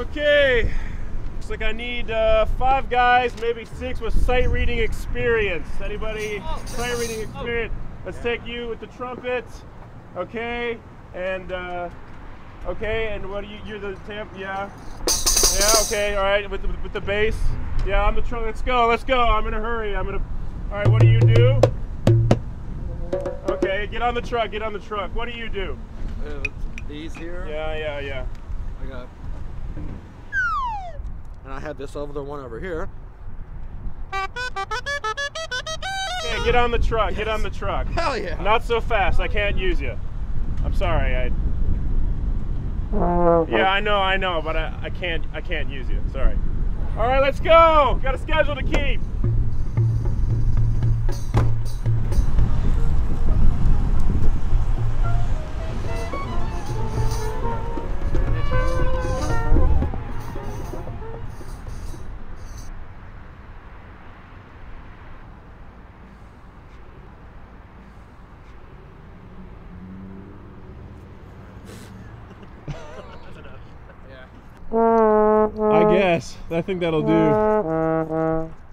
Okay, looks like I need uh, five guys, maybe six with sight reading experience. Anybody sight reading experience? Let's take you with the trumpet. Okay, and uh, okay, and what do you? You're the tamp. Yeah, yeah. Okay, all right. With the, with the bass. Yeah, I'm the trumpet. Let's go. Let's go. I'm in a hurry. I'm gonna. All right. What do you do? Okay, get on the truck. Get on the truck. What do you do? Uh, these here. Yeah, yeah, yeah. I got. And I have this other one over here. Okay, get on the truck. Get on the truck. Hell yeah. Not so fast. I can't use you. I'm sorry. I. Yeah, I know, I know, but I, I can't. I can't use you. Sorry. All right, let's go. Got a schedule to keep. Yes, I think that'll do.